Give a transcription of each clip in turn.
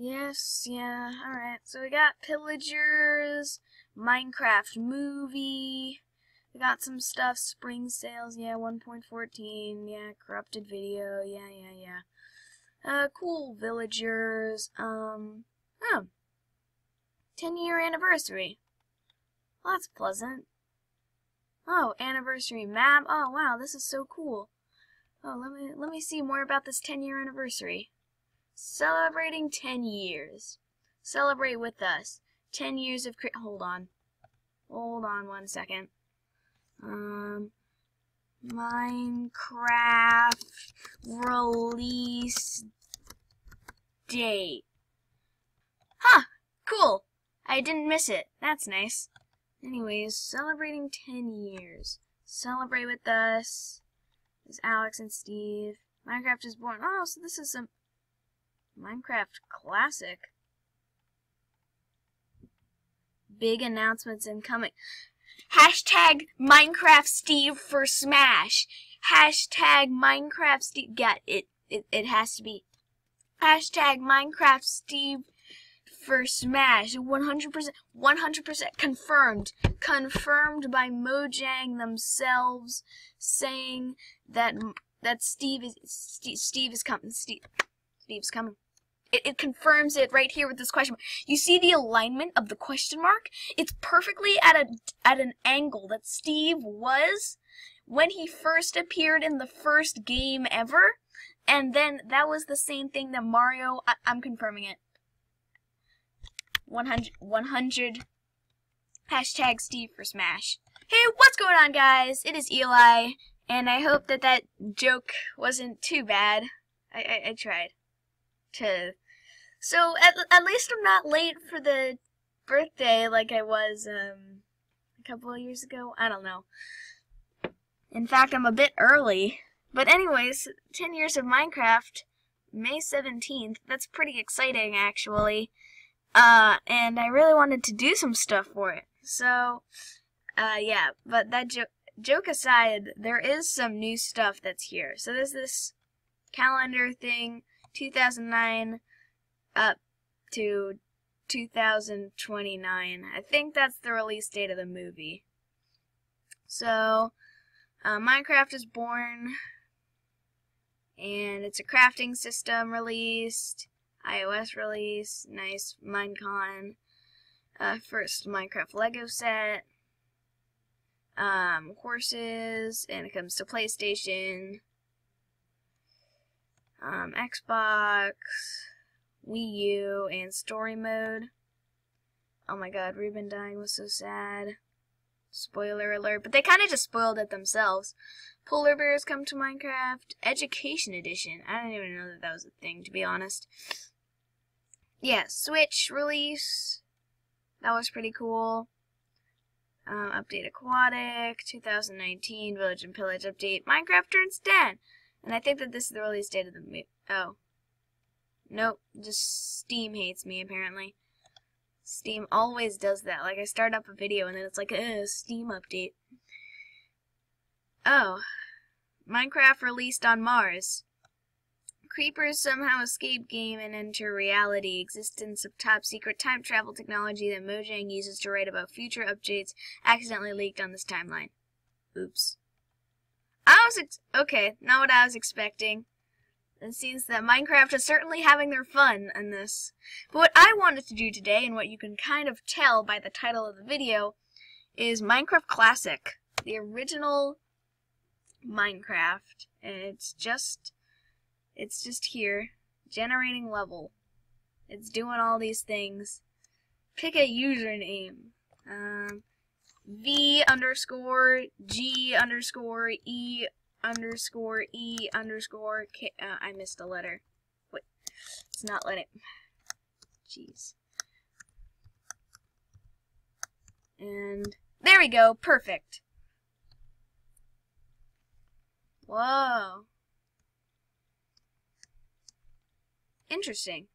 Yes, yeah, alright. So we got Pillagers, Minecraft movie. We got some stuff, spring sales, yeah, 1.14, yeah, corrupted video, yeah, yeah, yeah. Uh, cool villagers, um, oh. 10 year anniversary. Well, that's pleasant. Oh, anniversary map. Oh, wow, this is so cool. Oh, let me let me see more about this 10 year anniversary. Celebrating 10 years. Celebrate with us. 10 years of cre- hold on. Hold on one second. Um Minecraft release date. Huh, cool. I didn't miss it. That's nice. Anyways, celebrating 10 years. Celebrate with us. Is Alex and Steve. Minecraft is born. Oh, so this is some Minecraft classic. Big announcements incoming. Hashtag Minecraft Steve for Smash. Hashtag Minecraft Steve. Got it. It, it has to be. Hashtag Minecraft Steve for Smash. 100%, 100% confirmed. Confirmed by Mojang themselves saying that that Steve is Steve, Steve is coming. Steve Steve's coming. It, it confirms it right here with this question mark. You see the alignment of the question mark? It's perfectly at a at an angle that Steve was when he first appeared in the first game ever. And then that was the same thing that Mario, I, am confirming it. 100, 100 hashtag Steve for Smash. Hey, what's going on guys? It is Eli, and I hope that that joke wasn't too bad. I, I, I tried to. So at, at least I'm not late for the birthday like I was um, a couple of years ago. I don't know. In fact, I'm a bit early. But anyways, 10 years of Minecraft, May 17th. That's pretty exciting, actually. Uh, and I really wanted to do some stuff for it. So, uh, yeah. But that jo joke aside, there is some new stuff that's here. So there's this calendar thing 2009 up to 2029. I think that's the release date of the movie. So, uh, Minecraft is born, and it's a crafting system released, iOS release, nice Minecon, uh, first Minecraft Lego set, um, horses, and it comes to PlayStation, um, Xbox, Wii U, and story mode. Oh my god, Reuben dying was so sad. Spoiler alert, but they kind of just spoiled it themselves. Polar Bears come to Minecraft. Education Edition. I didn't even know that that was a thing, to be honest. Yeah, Switch release. That was pretty cool. Um, update Aquatic, 2019 Village and Pillage update. Minecraft turns 10. And I think that this is the release date of the movie. Oh. Nope, just Steam hates me, apparently. Steam always does that. Like, I start up a video and then it's like, uh, Steam update. Oh. Minecraft released on Mars. Creepers somehow escape game and enter reality. Existence of top secret time travel technology that Mojang uses to write about future updates accidentally leaked on this timeline. Oops. I was okay, not what I was expecting. It seems that Minecraft is certainly having their fun in this. But what I wanted to do today, and what you can kind of tell by the title of the video, is Minecraft Classic. The original Minecraft. And it's just, it's just here. Generating level. It's doing all these things. Pick a username. Um, V underscore G underscore E underscore E underscore K. Uh, I missed a letter. Wait, it's not letting. Jeez. And there we go. Perfect. Whoa. Interesting.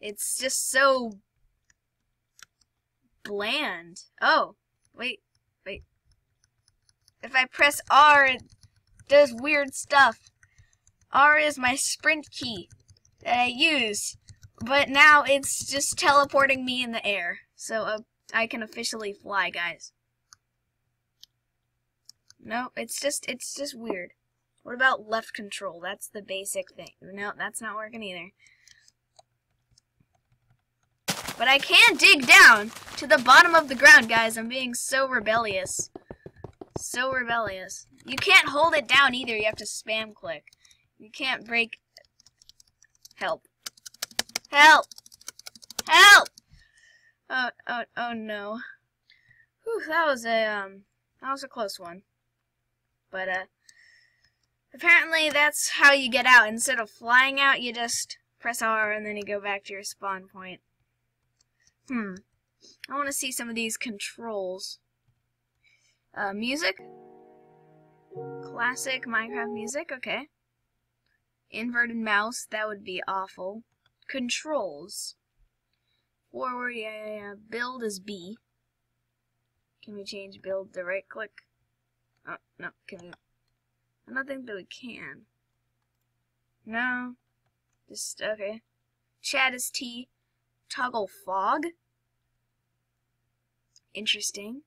It's just so bland. Oh. Wait, wait. If I press R, it does weird stuff. R is my sprint key that I use but now it's just teleporting me in the air. So uh, I can officially fly, guys. No, it's just it's just weird. What about left control? That's the basic thing. No, that's not working either. But I can dig down to the bottom of the ground, guys. I'm being so rebellious. So rebellious. You can't hold it down either. You have to spam click. You can't break... Help. Help! Help! Oh, oh, oh no. Whew, that was a, um, that was a close one. But, uh, apparently that's how you get out. Instead of flying out, you just press R and then you go back to your spawn point. Hmm. I want to see some of these controls. Uh, music? Classic Minecraft music, okay. Inverted mouse, that would be awful. Controls. Forward, yeah, yeah, yeah. Build is B. Can we change build to right click? Oh, no, can we? I don't think that we can. No. Just, okay. Chat is T. Toggle fog. Interesting.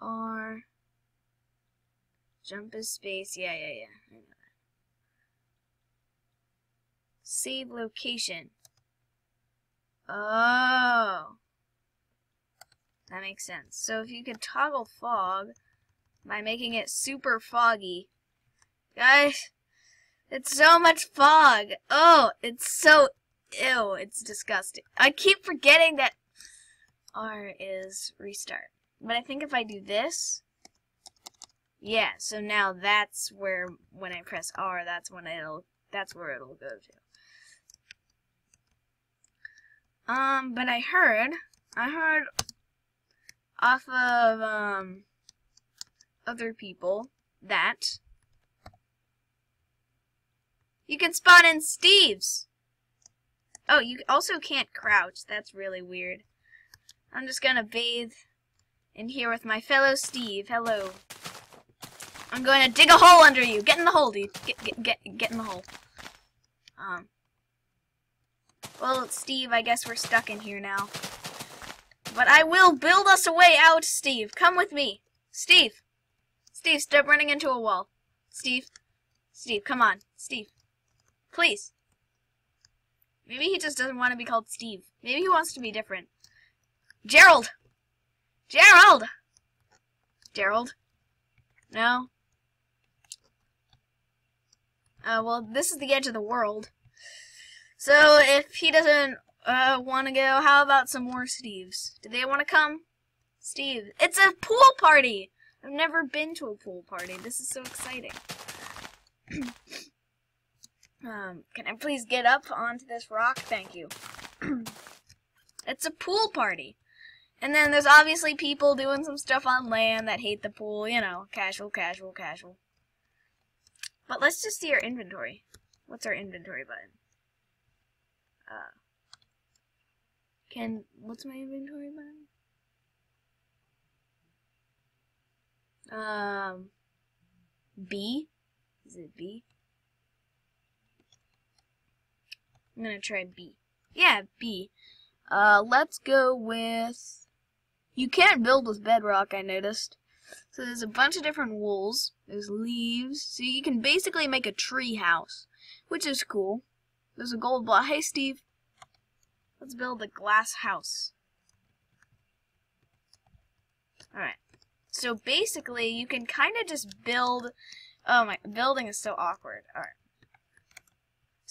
Or jump is space. Yeah, yeah, yeah. Save location. Oh. That makes sense. So if you could toggle fog by making it super foggy. Guys, it's so much fog. Oh, it's so Ew, it's disgusting. I keep forgetting that R is restart. But I think if I do this, yeah, so now that's where, when I press R, that's when it'll, that's where it'll go to. Um, but I heard, I heard off of, um, other people that you can spawn in Steve's. Oh, you also can't crouch. That's really weird. I'm just gonna bathe in here with my fellow Steve. Hello. I'm going to dig a hole under you. Get in the hole, dude. Get, get, get, get in the hole. Um. Well, Steve, I guess we're stuck in here now. But I will build us a way out, Steve. Come with me. Steve. Steve, stop running into a wall. Steve. Steve, come on. Steve. Please. Maybe he just doesn't want to be called Steve. Maybe he wants to be different. Gerald! Gerald! Gerald? No? Uh, well, this is the edge of the world. So, if he doesn't uh, want to go, how about some more Steves? Do they want to come? Steve. It's a pool party! I've never been to a pool party. This is so exciting. Um, can I please get up onto this rock? Thank you. it's a pool party. And then there's obviously people doing some stuff on land that hate the pool, you know, casual, casual, casual. But let's just see our inventory. What's our inventory button? Uh, can, what's my inventory button? Um, B? Is it B? I'm gonna try B. Yeah, B. Uh, let's go with... You can't build with bedrock, I noticed. So there's a bunch of different wools. There's leaves. So you can basically make a tree house, which is cool. There's a gold block. Hey, Steve. Let's build a glass house. Alright. So basically, you can kind of just build... Oh my, building is so awkward. Alright.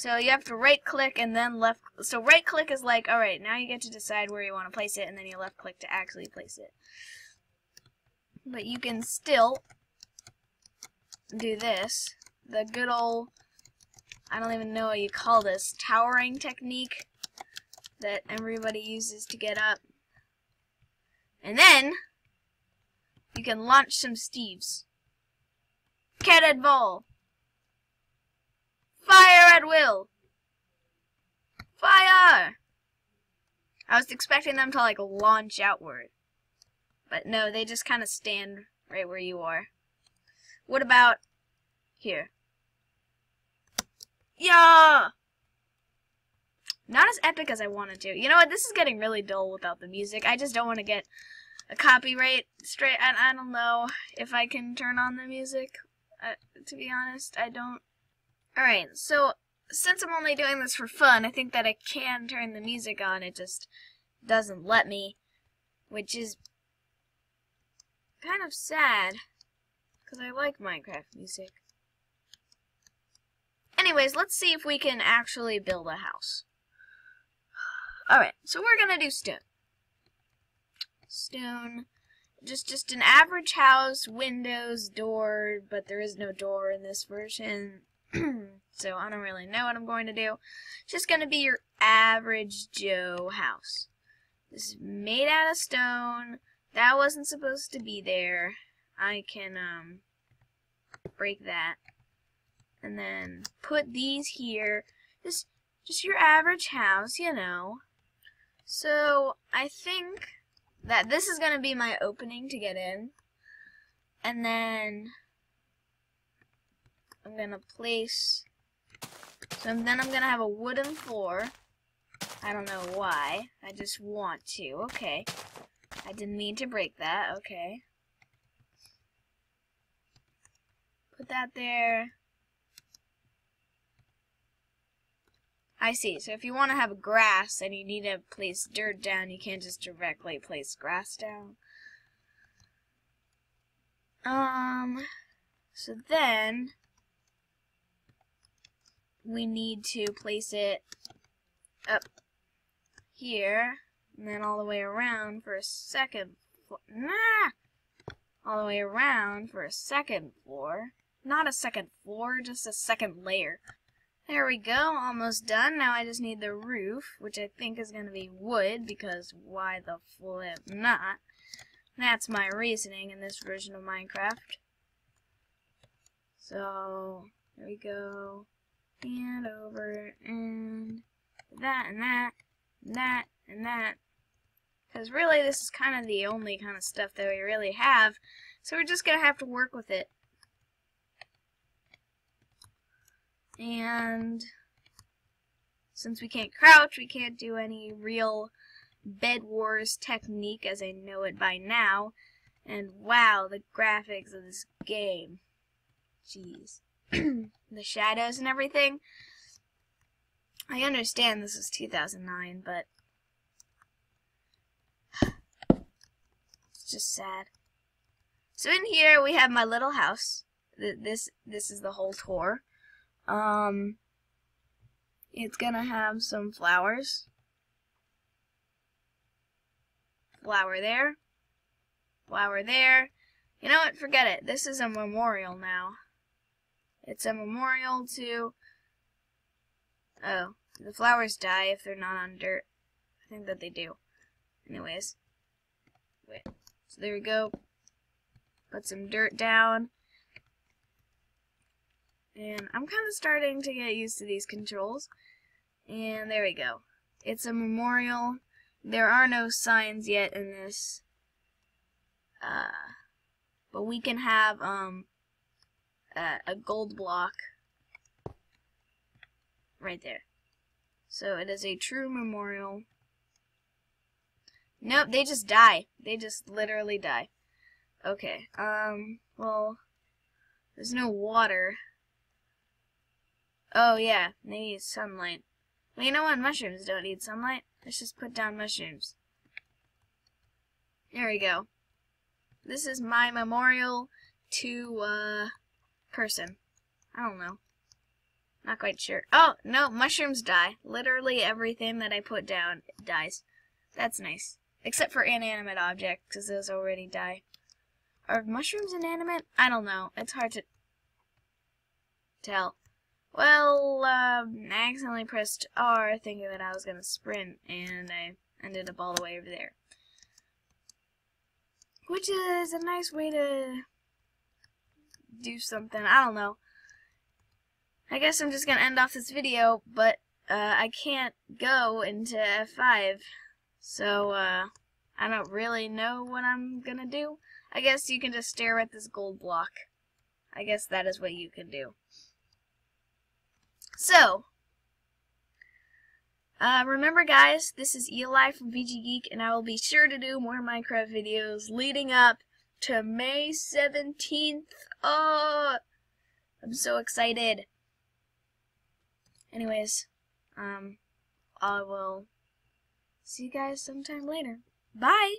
So you have to right click and then left. So right click is like, alright, now you get to decide where you want to place it, and then you left click to actually place it. But you can still do this. The good old, I don't even know what you call this, towering technique that everybody uses to get up. And then, you can launch some Steves. Cannonball! Fire at will! Fire! I was expecting them to like launch outward. But no, they just kind of stand right where you are. What about here? Yeah! Not as epic as I wanted to. You know what? This is getting really dull without the music. I just don't want to get a copyright straight. And I don't know if I can turn on the music. Uh, to be honest, I don't. Alright, so since I'm only doing this for fun, I think that I can turn the music on. It just doesn't let me, which is kind of sad because I like Minecraft music. Anyways, let's see if we can actually build a house. Alright, so we're gonna do stone. Stone. Just just an average house, windows, door, but there is no door in this version. so I don't really know what I'm going to do. It's just gonna be your average Joe house. This is made out of stone. That wasn't supposed to be there. I can um break that. And then put these here. Just just your average house, you know. So I think that this is going to be my opening to get in. And then I'm to place, so then I'm to have a wooden floor. I don't know why. I just want to. Okay. I didn't mean to break that. Okay. Put that there. I see. So if you want to have grass and you need to place dirt down, you can't just directly place grass down. Um, so then we need to place it up here and then all the way around for a second nah, all the way around for a second floor. Not a second floor, just a second layer. There we go, almost done. Now I just need the roof, which I think is going to be wood, because why the flip not? That's my reasoning in this version of Minecraft. So, there we go. And over, and that, and that, and that, and that. Because really, this is kind of the only kind of stuff that we really have. So we're just going to have to work with it. And since we can't crouch, we can't do any real Bed Wars technique as I know it by now. And wow, the graphics of this game. Jeez. the shadows and everything. I understand this is 2009, but it's just sad. So in here we have my little house. This this is the whole tour. Um, it's gonna have some flowers. Flower there. Flower there. You know what? Forget it. This is a memorial now. It's a memorial to... Oh, the flowers die if they're not on dirt. I think that they do. Anyways. Wait. So there we go. Put some dirt down. And I'm kind of starting to get used to these controls. And there we go. It's a memorial. There are no signs yet in this. Uh, but we can have um, a, a gold block right there. So it is a true memorial. Nope, they just die. They just literally die. Okay, um, well, there's no water. Oh, yeah, they need sunlight. Well, you know what? Mushrooms don't need sunlight. Let's just put down mushrooms. There we go. This is my memorial to, uh, person. I don't know. Not quite sure. Oh, no, mushrooms die. Literally everything that I put down dies. That's nice. Except for inanimate objects, because those already die. Are mushrooms inanimate? I don't know. It's hard to tell. Well, um, I accidentally pressed R thinking that I was going to sprint, and I ended up all the way over there. Which is a nice way to do something. I don't know. I guess I'm just going to end off this video, but uh, I can't go into F5. So, uh, I don't really know what I'm going to do. I guess you can just stare at this gold block. I guess that is what you can do. So, Uh, remember, guys, this is Eli from VG Geek, and I will be sure to do more Minecraft videos leading up to May 17th. Oh, I'm so excited. Anyways, um, I will see you guys sometime later. Bye!